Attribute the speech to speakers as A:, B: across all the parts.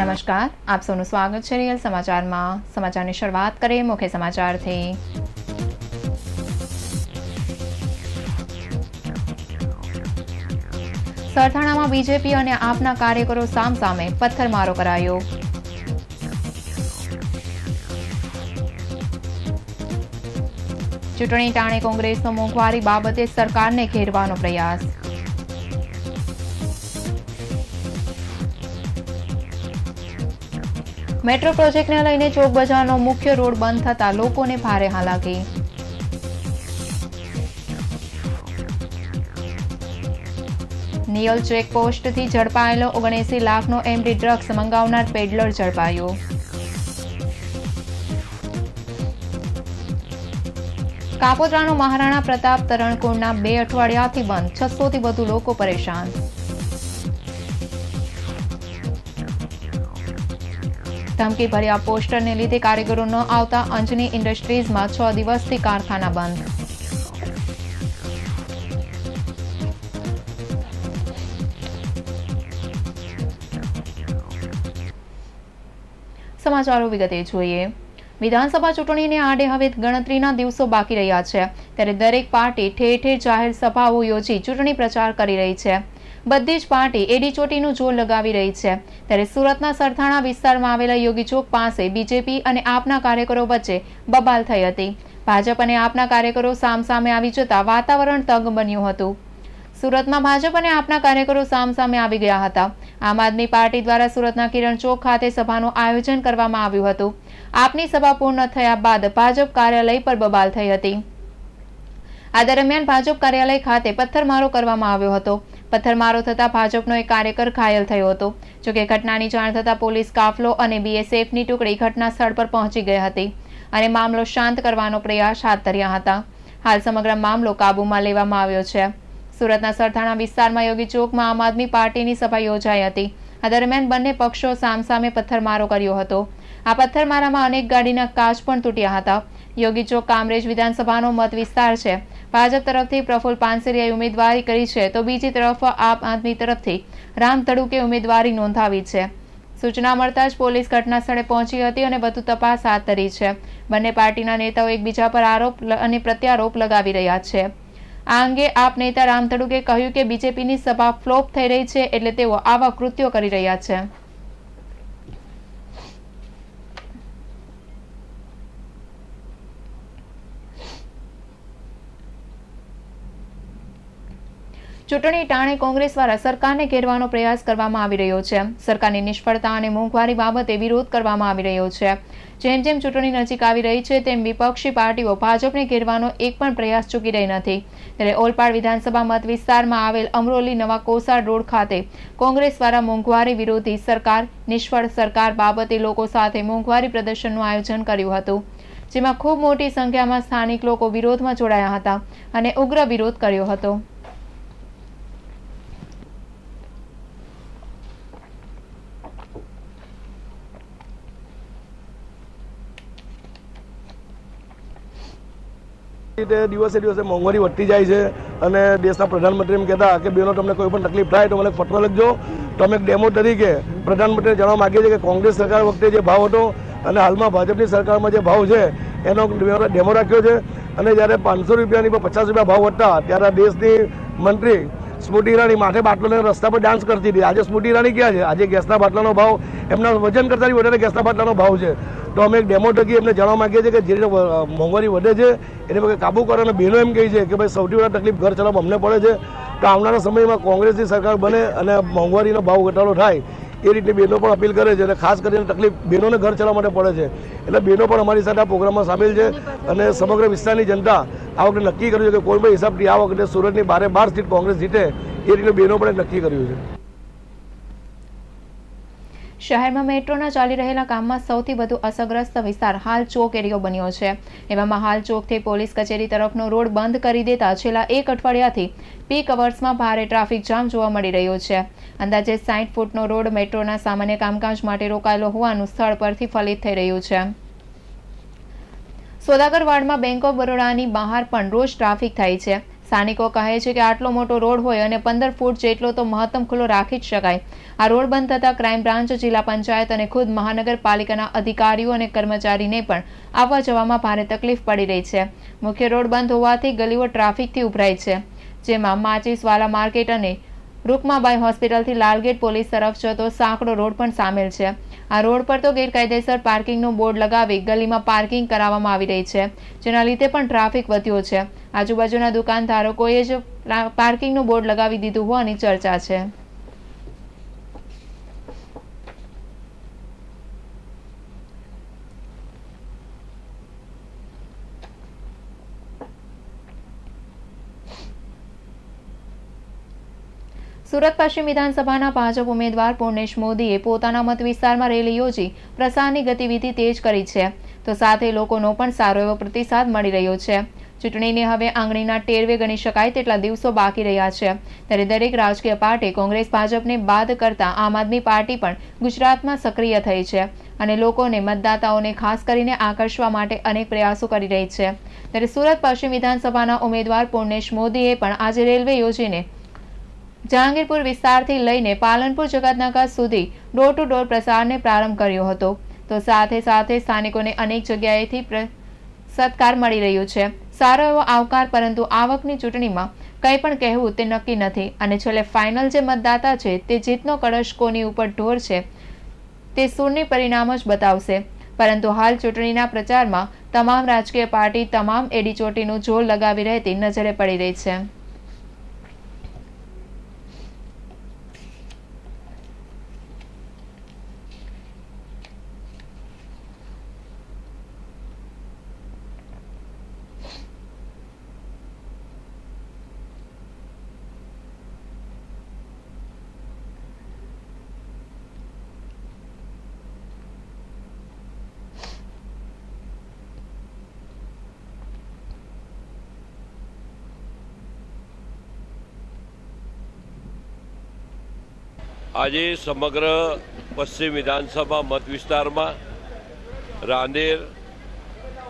A: નમસ્કાર, આપ સૌનું સ્વાગત છે રિયલ સમાચારમાં. સમાચારની શરૂઆત કરીએ મુખ્ય સમાચારથી. સરથાણામાં બીજેપી અને આપના કાર્યકરો સામસામે પથ્થરમારો કરાયો. ચૂંટણી ટાણે કોંગ્રેસનો મોંઘવારી બાબતે સરકારને ઘેરવાનો પ્રયાસ. મેટ્રો પ્રોજેક્ટને લઈને ચોક બજારનો મુખ્ય રોડ બંધ થતા લોકોને ભારે હાલાકી. નિયલ ચેકપોસ્ટથી ઝડપાયેલો ઓગણએસી લાખનો એમડી ડ્રગ્સ મંગાવનાર પેડલર ઝડપાયો. કાપોદ્રાનો મહારાણા પ્રતાપ તરણકુંડના બે અઠવાડિયાથી બંધ, છસોથી વધુ લોકો પરેશાન. ધમકી ભર્યા પોસ્ટરને લીધે કારીગરો ન આવતા અંજની ઇન્ડસ્ટ્રીઝમાં છ દિવસથી કારખાના બંધ. સમાચારો વિગતે જોઈએ. વિધાનસભા ચૂંટણીને આડે હવે ગણતરીના દિવસો બાકી રહ્યા છે. ત્યારે દરેક પાર્ટી ઠેર ઠેર જાહેર સભાઓ યોજી ચૂંટણી પ્રચાર કરી રહી છે. બધી જ પાર્ટી એડીચોટીનું જોર લગાવી રહી છે. ત્યારે સુરતના સરથાણા વિસ્તારમાં આવેલા યોગી ચોક પાસે બીજેપી અને આપના કાર્યકરો વચ્ચે બબાલ થઈ હતી. ભાજપ અને આપના કાર્યકરો સામસામે આવી જતા વાતાવરણ તંગ બન્યું હતું. સુરતમાં ભાજપ અને આપના કાર્યકરો સામસામે આવી ગયા હતા. આમ આદમી પાર્ટી દ્વારા સુરતના કિરણ ચોક ખાતે સભાનું આયોજન કરવામાં આવ્યું હતું. આપની સભા પૂર્ણ થયા બાદ ભાજપ કાર્યાલય પર બબાલ થઈ હતી. આ દરમિયાન ભાજપ કાર્યાલય ખાતે પથ્થરમારો કરવામાં આવ્યો હતો. પથ્થરમારો થતાં ભાજપનો એક કાર્યકર ઘાયલ થયો હતો. જોકે ઘટનાની જાણ થતાં પોલીસ કાફલો અને બીએસએફની ટુકડી ઘટના સ્થળ પર પહોંચી ગઈ હતી અને મામલો શાંત કરવાનો પ્રયાસ હાથ ધર્યા હતા. હાલ સમગ્ર મામલો કાબૂમાં લેવામાં આવ્યો છે. સુરતના સરથાણા વિસ્તારમાં યોગી ચોકમાં આમ આદમી પાર્ટીની સભા યોજાઈ હતી. આ દરમિયાન બંને પક્ષો સામસામે પથ્થરમારો કર્યો હતો. આ પથ્થરમારામાં અનેક ગાડીના કાચ પણ તૂટ્યા હતા. યોગી ચોક કામરેજ વિધાનસભાનો મત વિસ્તાર છે. ભાજપ તરફથી પ્રફુલ પાનસેરિયાએ ઉમેદવારી કરી છે. તો બીજી તરફ આમ આદમી તરફથી રામ તડુકે ઉમેદવારી નોંધાવી છે. સૂચના મળતા જ પોલીસ ઘટના સ્થળે પહોંચી હતી અને વધુ તપાસ હાથ ધરી છે. બંને પાર્ટીના નેતાઓ એકબીજા પર આરોપ અને પ્રત્યારોપ લગાવી રહ્યા છે. આ અંગે આપ નેતા રામ તડુકે કહ્યું કે બીજેપીની સભા ફ્લોપ થઈ રહી છે એટલે તેઓ આવા કૃત્યો કરી રહ્યા છે. ચૂંટણી ટાણે કોંગ્રેસ દ્વારા સરકારને ઘેરવાનો પ્રયાસ કરવામાં આવી રહ્યો છે. સરકારની નિષ્ફળતા અને મોંઘવારી બાબતે વિરોધ કરવામાં આવી રહ્યો છે. જેમ જેમ ચૂંટણી નજીક આવી રહી છે, તેમ વિપક્ષી પાર્ટીઓ ભાજપને ઘેરવાનો એક પણ પ્રયાસ ચૂકી રહી નથી. ત્યારે ઓલપાડ વિધાનસભા મત વિસ્તારમાં આવેલ અમરોલી નવા કોસાડ રોડ ખાતે કોંગ્રેસ દ્વારા મોંઘવારી વિરોધી સરકાર, નિષ્ફળ સરકાર બાબતે લોકો સાથે મોંઘવારી પ્રદર્શનનું આયોજન કર્યું હતું, જેમાં ખૂબ મોટી સંખ્યામાં સ્થાનિક લોકો વિરોધમાં જોડાયા હતા અને ઉગ્ર વિરોધ કર્યો હતો.
B: રીતે દિવસે દિવસે મોંઘવારી વધતી જાય છે અને દેશના પ્રધાનમંત્રી એમ કહેતા કે બેનો, તમને કોઈ પણ તકલીફ થાય તો મને પત્ર લખજો. તો અમે એક ડેમો તરીકે પ્રધાનમંત્રીને જણાવવા માગીએ છીએ કે કોંગ્રેસ સરકાર વખતે જે ભાવ હતો અને હાલમાં ભાજપની સરકારમાં જે ભાવ છે, એનો ડેમો રાખ્યો છે. અને જ્યારે પાંચસો રૂપિયાની પર પચાસ રૂપિયા ભાવ વધતા, ત્યારે દેશની મંત્રી સ્મૃતિ ઈરાની માથે બાટલો રસ્તા પર ડાન્સ કરતી હતી. આજે સ્મૃતિ ઈરાની ક્યાં છે? આજે ગેસના બાટલાનો ભાવ એમના વજન કરતાં વધારે ગેસના બાટલાનો ભાવ છે. તો અમે એક ડેમો ટકી એમને જાણવા માગીએ છીએ કે જે રીતે મોંઘવારી વધે છે, એને પર કાબુ કરો. અને બહેનો એમ કહે છે કે ભાઈ સૌથી વધારે તકલીફ ઘર ચલાવવા અમને પડે છે. તો આવનારા સમયમાં કોંગ્રેસની સરકાર બને અને મોંઘવારીનો ભાવ ઘટાડો થાય, એ રીતે બહેનો પણ અપીલ કરે છે. અને ખાસ કરીને તકલીફ બહેનોને ઘર ચલાવવા માટે પડે છે. એટલે બહેનો પણ અમારી સાથે આ પ્રોગ્રામમાં સામેલ છે અને સમગ્ર વિસ્તારની જનતા આ વખતે નક્કી કર્યું છે કે કોઈ પણ હિસાબથી આ વખતે સુરતની બારે બાર સીટ કોંગ્રેસ જીતે, એ રીતે બહેનો પણ નક્કી કર્યું છે.
A: શહેરમાં મેટ્રોના ચાલી રહેલા કામમાં સૌથી વધુ અસરગ્રસ્ત વિસ્તાર હાલ ચોક એરિયો બન્યો છે. એવામાં હાલ ચોકથી પોલીસ કચેરી તરફનો રોડ બંધ કરી દેતા છેલ્લા એક અઠવાડિયાથી પીક અવર્સમાં ભારે ટ્રાફિક જામ જોવા મળી રહ્યો છે. અંદાજે સાઠ ફૂટનો રોડ મેટ્રોના સામાન્ય કામકાજ માટે રોકાયેલો હોવાનું સ્થળ પરથી ફલિત થઈ રહ્યું છે. સોદાગર વાડમાં બેંક ઓફ બરોડાની બહાર પણ રોજ ટ્રાફિક થાય છે. સ્થાનિકો કહે છે કે આટલો મોટો રોડ હોય અને પંદર ફૂટ જેટલો તો મહત્તમ ખુલ્લો રાખી જ શકાય. આ રોડ બંધ થતાં ક્રાઇમ બ્રાન્ચ, જિલ્લા પંચાયત અને ખુદ મહાનગરપાલિકાના અધિકારીઓ અને કર્મચારીને પણ આવવા જવામાં ભારે તકલીફ પડી રહી છે. મુખ્ય રોડ બંધ હોવાથી ગલીઓ ટ્રાફિકથી ઉભરાય છે. જેમાં માચીસવાલા માર્કેટ અને રૂકમાબાઈ હોસ્પિટલથી લાલગેટ પોલીસ તરફ જતો સાંકડો રોડ પણ સામેલ છે. આ રોડ પર તો ગેરકાયદેસર પાર્કિંગનું બોર્ડ લગાવી ગલીમાં પાર્કિંગ કરાવવામાં આવી રહી છે, જેના લીધે પણ ટ્રાફિક વધ્યો છે. આજુબાજુના દુકાનધારકોએ જ પાર્કિંગનું બોર્ડ લગાવી દીધું હોવાની ચર્ચા છે. સુરત પશ્ચિમ વિધાનસભાના ભાજપ ઉમેદવાર પૂર્ણેશ મોદીએ પોતાના મત વિસ્તારમાં રેલી યોજી પ્રસારની ગતિવિધિ તેજ કરી છે. તો સાથે લોકોનો પણ સારો એવો પ્રતિસાદ મળી રહ્યો છે. ચૂંટણીને હવે આંગળીના ટેરવે ગણી શકાય તેટલા દિવસો બાકી રહ્યા છે. ત્યારે દરેક રાજકીય પાર્ટી કોંગ્રેસ, ભાજપને બાદ કરતા આમ આદમી પાર્ટી પણ ગુજરાતમાં સક્રિય થઈ છે અને લોકોને મતદાતાઓને ખાસ કરીને આકર્ષવા માટે અનેક પ્રયાસો કરી રહી છે. ત્યારે સુરત પશ્ચિમ વિધાનસભાના ઉમેદવાર પૂર્ણેશ મોદીએ પણ આજે રેલવે યોજીને જહાંગીરપુર વિસ્તારથી લઈને પાલનપુર જગતનગર સુધી ડોર ટુ ડોર પ્રસારને પ્રારંભ કર્યો હતો. તો સાથે સાથે સ્થાનિકોને અનેક જગ્યાએથી સત્કાર મળી રહ્યો છે. સારો એવો આવકાર, પરંતુ આવકની ચૂંટણીમાં કંઈ પણ કહેવું તે નક્કી નથી. અને છેલ્લે ફાઇનલ જે મતદાતા છે, તે જીતનો કળશ કોની ઉપર ઢોર છે, તે સૂરની પરિણામ જ બતાવશે. પરંતુ હાલ ચૂંટણીના પ્રચારમાં તમામ રાજકીય પાર્ટી, તમામ એડીચોટીનું જોર લગાવી રહેતી નજરે પડી રહી છે.
C: આજે સમગ્ર પશ્ચિમ વિધાનસભા મત વિસ્તારમાં રાંદેર,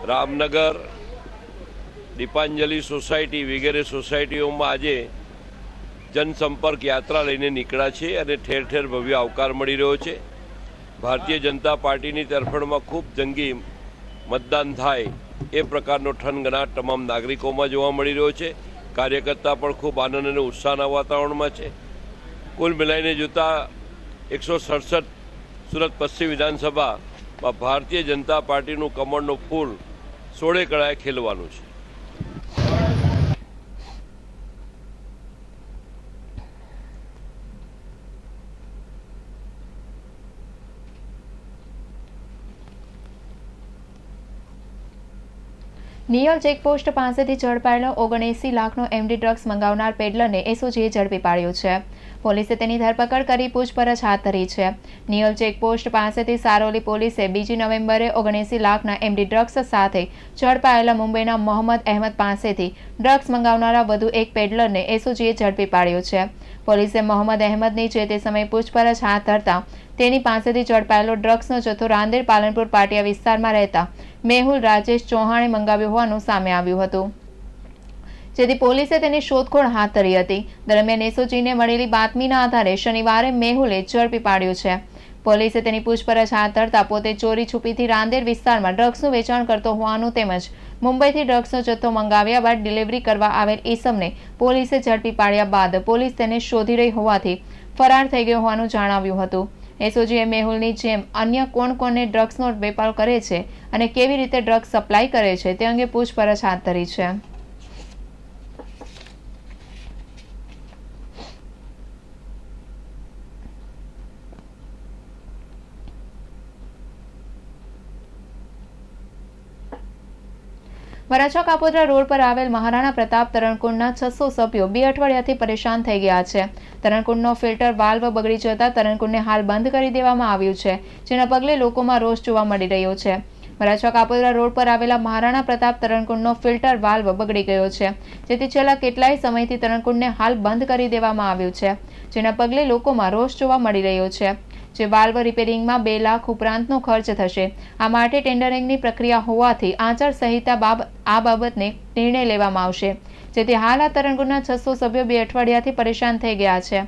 C: રામનગર, દીપાંજલિ સોસાયટી વગેરે સોસાયટીઓમાં આજે જનસંપર્ક યાત્રા લઈને નીકળ્યા છે અને ઠેર ઠેર ભવ્ય આવકાર મળી રહ્યો છે. ભારતીય જનતા પાર્ટીની તરફેણમાં ખૂબ જંગી મતદાન થાય એ પ્રકારનો ઠનગનાટ તમામ નાગરિકોમાં જોવા મળી રહ્યો છે. કાર્યકર્તા પણ ખૂબ આનંદ અને ઉત્સાહના વાતાવરણમાં છે. કુલ મિલાઈને જોતા એકસો સડસઠ સુરત પશ્ચિમ વિધાનસભામાં ભારતીય જનતા પાર્ટીનું કમળનું ફૂલ સોળે કળાએ ખેલવાનું છે.
A: નિયલ ચેકપોસ્ટ પાસેથી ઝડપાયેલો ઓગણએસી લાખનો એમડી ડ્રગ્સ મંગાવનાર પેડલરને એસઓજીએ ઝડપી પાડ્યો છે. પોલીસે તેની ધરપકડ કરી પૂછપરછ હાથ ધરી છે. નિયલ ચેકપોસ્ટ પાસેથી સારોલી પોલીસે બીજી નવેમ્બરે ઓગણસી લાખના એમડી ડ્રગ્સ સાથે ઝડપાયેલા મુંબઈના મોહમ્મદ અહેમદ પાસેથી ડ્રગ્સ મંગાવનારા વધુ એક પેડલરને એસઓજીએ ઝડપી પાડ્યો છે. પોલીસે મોહમ્મદ અહેમદની જે તે સમયે પૂછપરછ હાથ ધરતા તેની પાસેથી ઝડપાયેલો ડ્રગ્સનો જથ્થો રાંદેર પાલનપુર પાટિયા વિસ્તારમાં રહેતા મેહુલ રાજેશ ચૌહાણે મંગાવ્યું હોવાનું સામે આવ્યું હતું. જેથી પોલીસે તેની શોધખોળ હાથ ધરી હતી. દરમિયાન એસઓજીને મળેલી બાતમીના આધારે શનિવારે મેહુલે ઝડપી પાડ્યો છે. પોલીસે તેની પૂછપરછ હાથ ધરતા પોતે ચોરી છુપીથી રાંદેર વિસ્તારમાં ડ્રગ્સનું વેચાણ કરતો હોવાનું તેમજ મુંબઈથી ડ્રગ્સનો જથ્થો મંગાવ્યા બાદ ડિલિવરી કરવા આવેલ ઈસમને પોલીસે ઝડપી પાડ્યા બાદ પોલીસ તેને શોધી રહી હોવાથી ફરાર થઈ ગયો હોવાનું જણાવ્યું હતું. એસઓજીએ મેહુલની જેમ અન્ય કોણ કોને ડ્રગ્સનો વેપાર કરે છે અને કેવી રીતે ડ્રગ્સ સપ્લાય કરે છે તે અંગે પૂછપરછ હાથ ધરી છે. વરાછા કાપોદ્રા રોડ પર આવેલ મહારાણા પ્રતાપ તરણકુંડના છસો સભ્યો બે અઠવાડિયાથી પરેશાન થઈ ગયા છે. તરણકુંડનો ફિલ્ટર વાલ્વ બગડી જતા તરણકુંડને હાલ બંધ કરી દેવામાં આવ્યું છે, જેના પગલે લોકોમાં રોષ જોવા મળી રહ્યો છે. વરાછા કાપોદ્રા રોડ પર આવેલા મહારાણા પ્રતાપ તરણકુંડનો ફિલ્ટર વાલ્વ બગડી ગયો છે, જેથી છેલ્લા કેટલાય સમયથી તરણકુંડને હાલ બંધ કરી દેવામાં આવ્યું છે, જેના પગલે લોકોમાં રોષ જોવા મળી રહ્યો છે. જે વાલ્વ રિપેરિંગમાં બે લાખ ઉપરાંતનો ખર્ચ થશે. આ માટે ટેન્ડરિંગની પ્રક્રિયા હોવાથી આચાર સંહિતા આ બાબતને નિર્ણય લેવામાં આવશે. જેથી હાલ આ તરણકુંડના છસો સભ્યો બે અઠવાડિયાથી પરેશાન થઈ ગયા છે.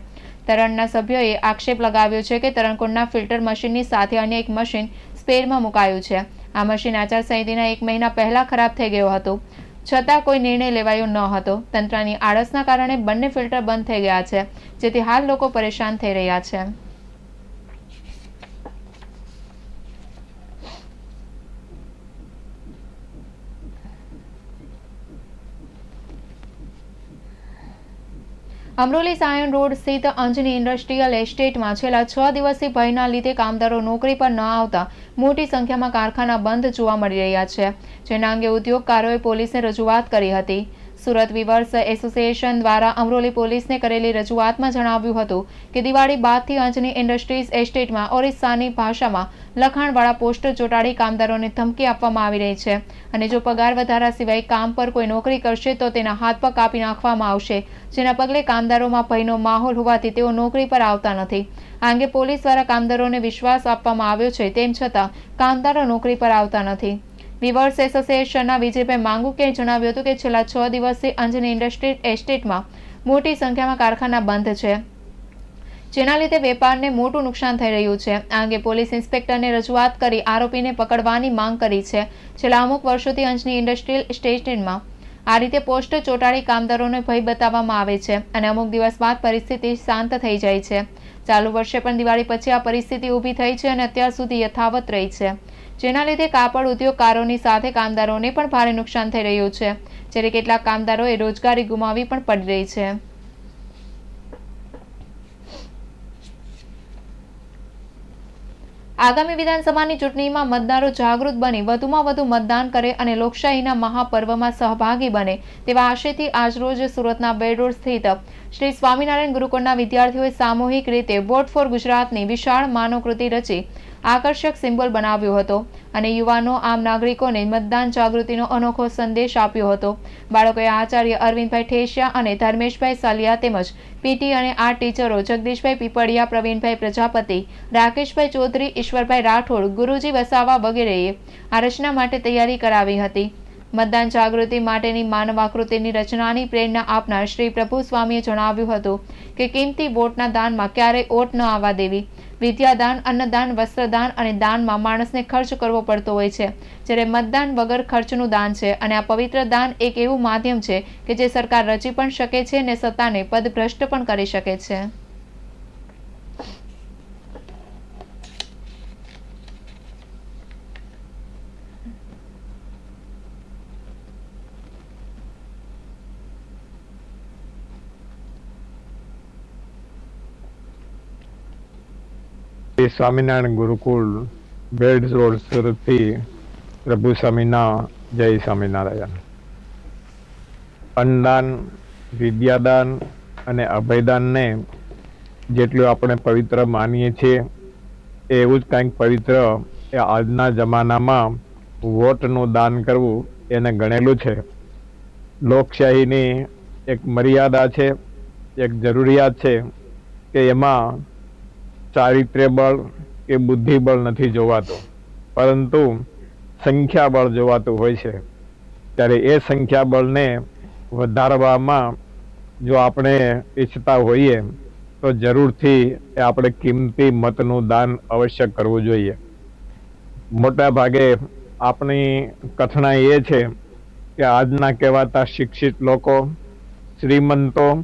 A: તરણના સભ્યોએ આક્ષેપ લગાવ્યો છે કે તરણકુંડના ફિલ્ટર મશીનની સાથે અન્ય એક મશીન સ્પેરમાં મુકાયું છે. આ મશીન આચારસંહિતાના એક મહિના પહેલા ખરાબ થઈ ગયો હતો. છતાં કોઈ નિર્ણય લેવાયો ન હતો. તંત્રની આળસના કારણે બંને ફિલ્ટર બંધ થઈ ગયા છે. જેથી હાલ લોકો પરેશાન થઈ રહ્યા છે. અમરોલી સાયન રોડ સ્થિત અંજની ઇન્ડસ્ટ્રીયલ એસ્ટેટમાં છેલ્લા છ દિવસથી ભયના લીધે કામદારો નોકરી પર ન આવતા મોટી સંખ્યામાં કારખાના બંધ જોવા મળી રહ્યા છે. જેના અંગે ઉદ્યોગકારોએ પોલીસને રજૂઆત કરી હતી. સુરત વિવર્સ એસોસિએશન દ્વારા અમરોલી પોલીસને કરેલી રજૂઆતમાં જણાવ્યું હતું કે દિવાળી બાદથી અંજની ઇન્ડસ્ટ્રીઝ એસ્ટેટમાં ઓરિસ્સાની ભાષામાં લખાણવાળા પોસ્ટર ચોંટાડી કામદારોને ધમકી આપવામાં આવી રહી છે. અને જો પગાર વધારા સિવાય કામ પર કોઈ નોકરી કરશે તો તેના હાથ પગ કાપી નાખવામાં આવશે, જેના પગલે કામદારોમાં ભયનો માહોલ હોવાથી તેઓ નોકરી પર આવતા નથી. આ અંગે પોલીસ દ્વારા કામદારોને વિશ્વાસ આપવામાં આવ્યો છે, તેમ છતાં કામદારો નોકરી પર આવતા નથી. વિવર્સ એસોસિએશનના વિજયભાઈ માંગુકે જણાવ્યું હતું કે છેલ્લા છ દિવસથી અંજની ઇન્ડસ્ટ્રી એસ્ટેટમાં મોટી સંખ્યામાં કારખાના બંધ છે, જેના લીધે વેપારને મોટું નુકસાન થઈ રહ્યું છે. આ અંગે પોલીસ ઇન્સ્પેક્ટરને રજૂઆત કરી આરોપીને પકડવાની માંગ કરી છે. છેલ્લા અમુક વર્ષોથી અંજની ઇન્ડસ્ટ્રીયલ સ્ટેશનમાં આ રીતે પોસ્ટર ચોંટાડી કામદારોને ભય બતાવવામાં આવે છે અને અમુક દિવસ બાદ પરિસ્થિતિ શાંત થઈ જાય છે. ચાલુ વર્ષે પણ દિવાળી પછી આ પરિસ્થિતિ ઊભી થઈ છે અને અત્યાર સુધી યથાવત રહી છે. જેના લીધે કાપડ ઉદ્યોગકારોની સાથે કામદારોને પણ ભારે નુકસાન થઈ રહ્યું છે, જ્યારે કેટલાક કામદારોએ રોજગારી ગુમાવી પણ પડી રહી છે. આગામી વિધાનસભાની ચૂંટણીમાં મતદારો જાગૃત બની વધુમાં વધુ મતદાન કરે અને લોકશાહીના મહાપર્વમાં સહભાગી બને તેવા આશયથી આજરોજ સુરતના બેડ સ્થિત શ્રી સ્વામિનારાયણ ગુરુકુળના વિદ્યાર્થીઓએ સામૂહિક રીતે વોટ ફોર ગુજરાતની વિશાળ માનવકૃતિ રચી આકર્ષક સિમ્બોલ બનાવ્યો હતો અને યુવાનો, આમ નાગરિકોને મતદાન જાગૃતિનો અનોખો સંદેશ આપ્યો હતો. બાળકોએ આચાર્ય અરવિંદભાઈ ઠેસિયા અને ધર્મેશભાઈ સાલિયા તેમજ પીટી અને આર્ટ ટીચરો જગદીશભાઈ પીપળિયા, પ્રવીણભાઈ પ્રજાપતિ, રાકેશભાઈ ચૌધરી, ઈશ્વરભાઈ રાઠોડ, ગુરુજી વસાવા વગેરેએ આ રચના માટે તૈયારી કરાવી હતી. મતદાન જાગૃતિ માટેની માનવાકૃતિની રચનાની પ્રેરણા આપનાર શ્રી પ્રભુ સ્વામીએ જણાવ્યું હતું કે કિંમતી વોટના દાનમાં ક્યારેય ઓટ ન આવવા દેવી. વિદ્યાદાન, અન્નદાન, વસ્ત્રદાન અને દાનમાં માણસને ખર્ચ કરવો પડતો હોય છે. જ્યારે મતદાન વગર ખર્ચનું દાન છે અને આ પવિત્ર દાન એક એવું માધ્યમ છે કે જે સરકાર રચી પણ શકે છે અને સત્તાને પદભ્રષ્ટ પણ કરી શકે છે.
D: સ્વામિનારાયણ ગુરુકુળ બેડ રોડ સુરતથી પ્રભુ સ્વામીના જય સ્વામિનારાયણ અન્નદાન વિદ્યાદાન અને અભયદાનને જેટલું આપણે પવિત્ર માનીએ છીએ, એવું જ કંઈક પવિત્ર એ આજના જમાનામાં વોટનું દાન કરવું એને ગણેલું છે. લોકશાહીની એક મર્યાદા છે, એક જરૂરિયાત છે કે એમાં ચારિત્ર્ય બળ કે બુદ્ધિબળ નથી જોવાતું. પરંતુ સંખ્યાબળ જોવાતું હોય છે. ત્યારે એ સંખ્યાબળને વધારવામાં જો આપણે ઈચ્છતા હોઈએ, તો જરૂરથી એ આપણે કિંમતી મતનું દાન અવશ્ય કરવું જોઈએ. મોટા ભાગે આપણી કથનાઈ એ છે કે આજના કહેવાતા શિક્ષિત લોકો, શ્રીમંતો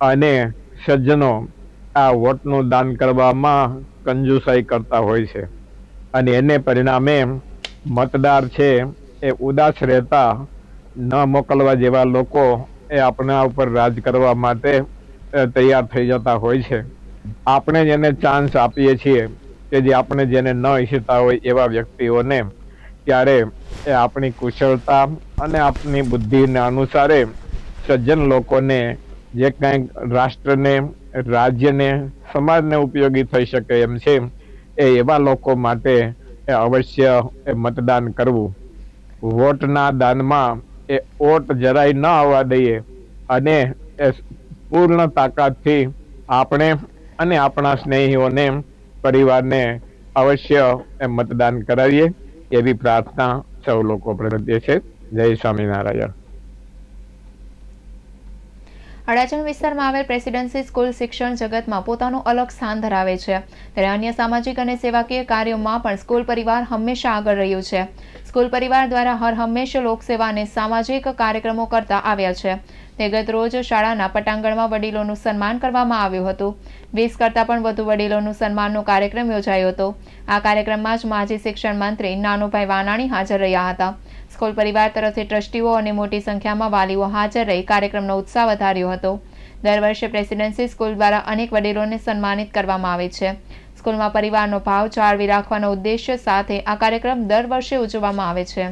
D: અને સજ્જનો આ વોટનું દાન કરવામાં કંજુસાઈ કરતા હોય છે. અને એને પરિણામે મતદાર છે એ ઉદાસ રહેતા ન મોકલવા જેવા લોકો એ આપણા ઉપર રાજ કરવા માટે તૈયાર થઈ જતા હોય છે. આપણે જેને ચાન્સ આપીએ છીએ કે જે આપણે જેને ન ઈચ્છતા હોય એવા વ્યક્તિઓને ત્યારે એ આપણી કુશળતા અને આપણી બુદ્ધિને અનુસારે સજ્જન લોકોને જે કંઈક રાષ્ટ્રને, રાજ્યને, સમાજને ઉપયોગી થઈ શકે એમ છે, એ એવા લોકો માટે એ અવશ્ય એ મતદાન કરવું. વોટના દાનમાં એ ઓટ જરાય ન આવવા દઈએ અને એ પૂર્ણ તાકાતથી આપણે અને આપણા સ્નેહીઓને, પરિવારને અવશ્ય એ મતદાન કરાવીએ એવી પ્રાર્થના સૌ લોકો પ્રત્યે છે. જય સ્વામિનારાયણ.
A: અડાજણ વિસ્તારમાં આવેલ પ્રેસિડેન્સી સ્કૂલ શિક્ષણ જગતમાં પોતાનું અલગ સ્થાન ધરાવે છે. ત્યારે અન્ય સામાજિક અને સેવાકીય કાર્યોમાં પણ સ્કૂલ પરિવાર હંમેશા આગળ રહ્યું છે. સ્કૂલ પરિવાર દ્વારા હર હંમેશા લોકસેવા અને સામાજિક કાર્યક્રમો કરતા આવ્યા છે. તે ગત રોજ શાળાના પટાંગણમાં વડીલોનું સન્માન કરવામાં આવ્યું હતું. વીસ કરતાં પણ વધુ વડીલોનું સન્માનનો કાર્યક્રમ યોજાયો હતો. આ કાર્યક્રમમાં જ માજી શિક્ષણ મંત્રી નાનુભાઈ વાનાણી હાજર રહ્યા હતા. સ્કૂલ પરિવાર તરફથી ટ્રસ્ટીઓ અને મોટી સંખ્યામાં વાલીઓ હાજર રહી કાર્યક્રમનો ઉત્સાહ વધાર્યો હતો. દર વર્ષે પ્રેસિડેન્સી સ્કૂલ દ્વારા અનેક વડીલોને સન્માનિત કરવામાં આવે છે. સ્કૂલમાં પરિવારનો ભાવ જાળવી રાખવાનો ઉદ્દેશ્ય સાથે આ કાર્યક્રમ દર વર્ષે ઉજવવામાં આવે છે.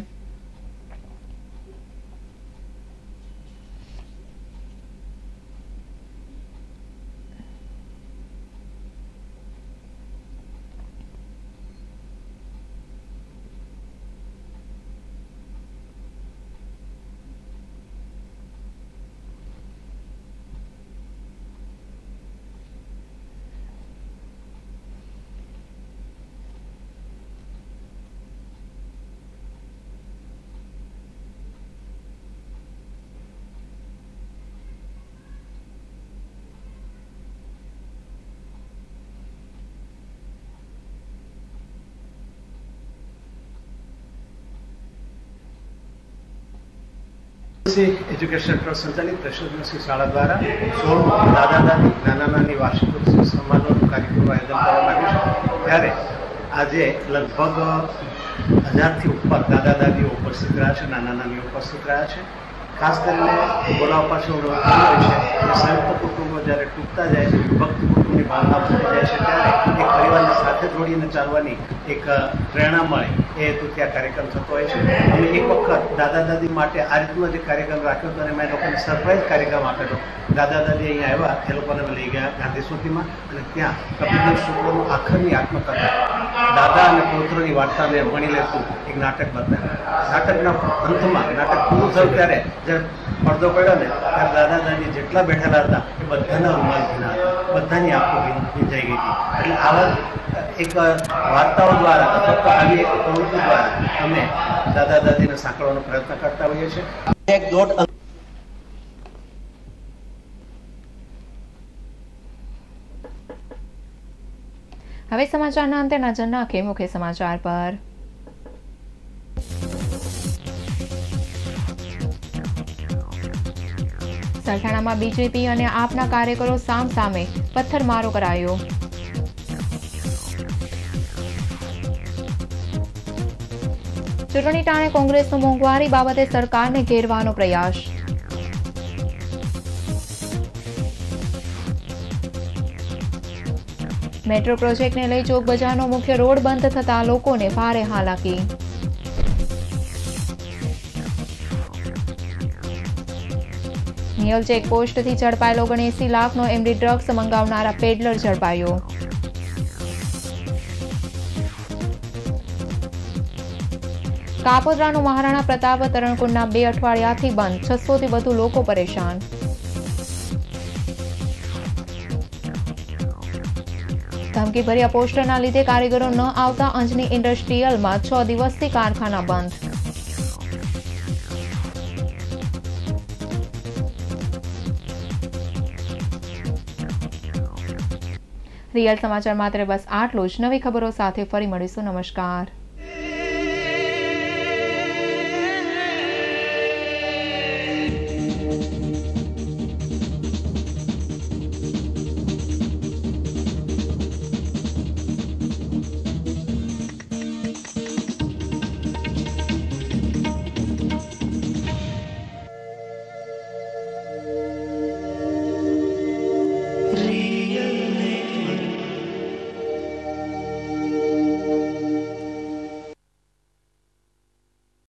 E: એજ્યુકેશન ટ્રસ્ટ સંચાલિત પ્રેશરનસી શાળા દ્વારા સોળ દાદા દાદી નાના નાની વાર્ષિકોત્સવ ઉત્સવ કાર્યક્રમ આયોજન કરવામાં આવ્યું છે ત્યારે આજે લગભગ હજારથી ઉપર દાદા દાદીઓ ઉપસ્થિત રહ્યા છે નાના નાનીઓ ઉપસ્થિત રહ્યા છે. ખાસ કરીને બોલાવ પાછળ હોય છે કે સંયુક્ત કુટુંબો જ્યારે તૂટતા જાય છે, વિભક્ત કુટુંબની ભાવના વધી જાય છે, ત્યારે એક પરિવારને સાથે જોડીને ચાલવાની એક પ્રેરણા મળે. એ તો ત્યાં કાર્યક્રમ થતો હોય છે. અમે એક વખત દાદા દાદી માટે આ રીતનો જે કાર્યક્રમ રાખ્યો હતો અને મેં લોકોને સરપ્રાઈઝ કાર્યક્રમ આપેલો દાદા દાદી અહીંયા આવ્યા, એ લોકોને અમે લઈ ગયા ગાંધી સુધીમાં અને ત્યાં કપિલદેવ શુક્લનું આખરની આત્મકથા, દાદા અને પુત્રોની વાર્તાને વણી લેતું એક નાટક બતાવ્યું. નાટકના અંતમાં, નાટક પૂરું થયું ત્યારે જ્યારે પડદો પડ્યો ને, ત્યારે દાદા દાદી જેટલા બેઠેલા હતા એ બધાના રૂમાલ ભીના હતા. બધાની આંખો ભીંજાઈ ગઈ હતી. એટલે આવા એક વાર્તાઓ દ્વારા અથવા આવી એક પ્રવૃત્તિ દ્વારા અમે દાદા દાદીને સાંકળવાનો પ્રયત્ન કરતા હોઈએ છીએ. એક દોઢ
A: હવે સમાચારના અંતે નજર નાખે મુખ્ય સમાચાર પર. સરથાણામાં બીજેપી અને આપના કાર્યકરો સામ સામે પથ્થરમારો કરાયો. ચૂંટણી ટાણે કોંગ્રેસનો મોંઘવારી બાબતે સરકારને ઘેરવાનો પ્રયાસ. મેટ્રો પ્રોજેક્ટને લઈ ચોક બજારનો મુખ્ય રોડ બંધ થતા લોકોને ભારે હાલાકી. નિયલ ચેકપોસ્ટથી ઝડપાયેલો ગણેશી લાખનો એમડી ડ્રગ્સ મંગાવનારા પેડલર ઝડપાયો. કાપોદ્રાનું મહારાણા પ્રતાપ તરણકુંડના બે અઠવાડિયાથી બંધ. છસોથી વધુ લોકો પરેશાન. ધમકીભર્યા પોસ્ટરના લીધે કારીગરો ન આવતા અંજની ઇન્ડસ્ટ્રીયલમાં છ દિવસથી કારખાના બંધ. રિયલ સમાચાર માત્ર બસ આટલું જ. નવી ખબરો સાથે ફરી મળીશું. નમસ્કાર.